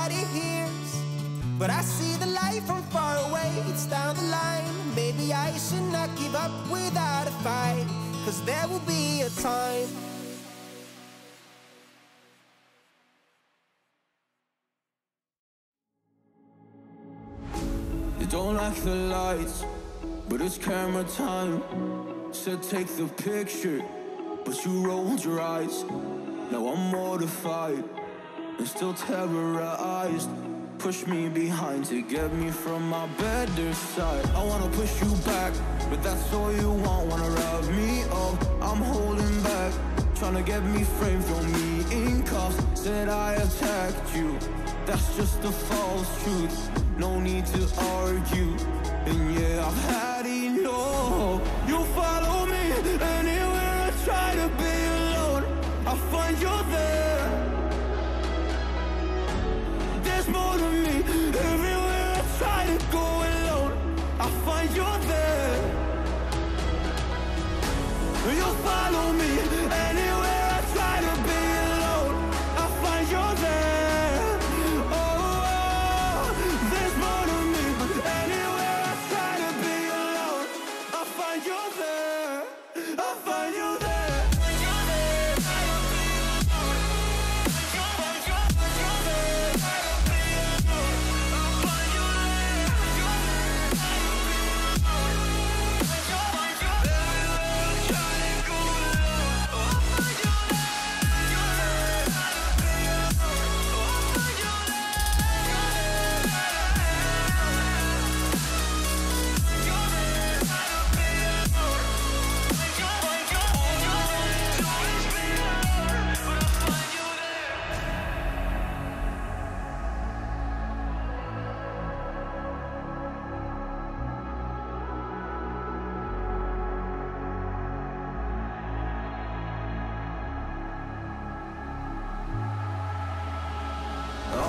nobody hears. But I see the light from far away, it's down the line. Maybe I should not give up without a fight. Cause there will be a time. You don't like the lights, but it's camera time. Said take the picture, but you rolled your eyes. Now I'm mortified and still terrorized. Push me behind to get me from my better side. I wanna push you back, but that's all you want. Wanna rub me up, I'm holding back. Tryna get me framed, throw me in cuffs. Said I attacked you. That's just a false truth. No need to argue. And yeah, I've had enough. You follow me anywhere I try to be alone. I find you there.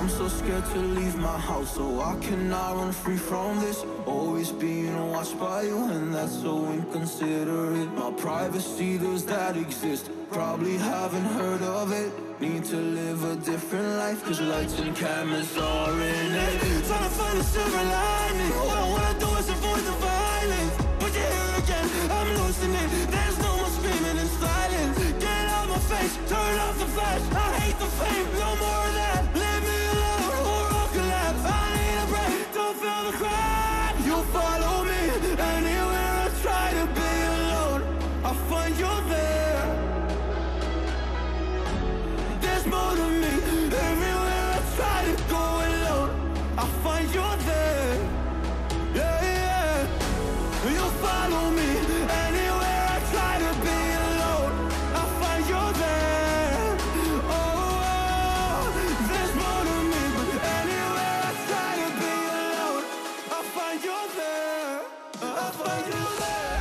I'm so scared to leave my house So I cannot run free from this. Always being watched by you And that's so inconsiderate. My privacy, does that exist? Probably haven't heard of it. Need to live a different life Cause lights and cameras are in it. Trying to find a silver lining. All I wanna do is avoid the violence. But you're here again, I'm losing it. There's no more screaming in silence Get out my face, turn off the flash. I hate the fame, no more find you there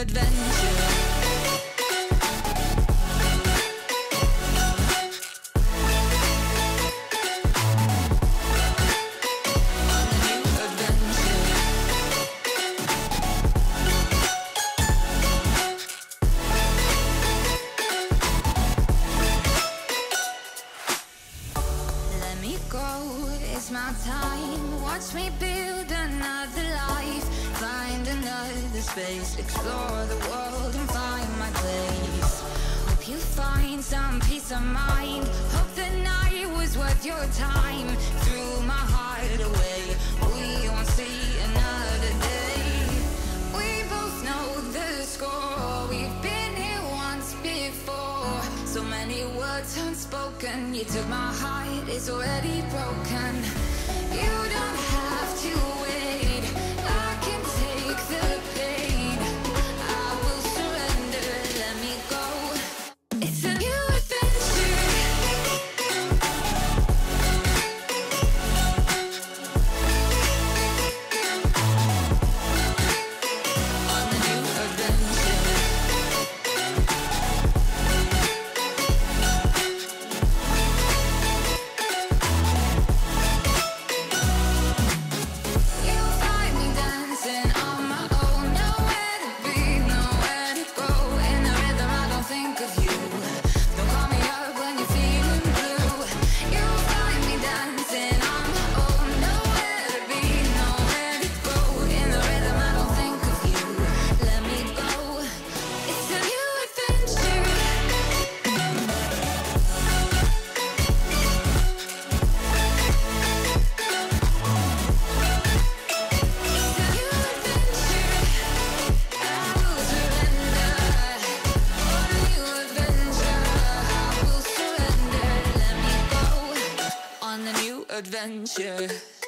Adventure. Let me go, it's my time. Watch me build another life. Space. Explore the world and find my place. Hope you find some peace of mind. Hope the night was worth your time. Threw my heart away. We won't see another day. We both know the score. We've been here once before. So many words unspoken. You took my heart, it's already broken. Adventure.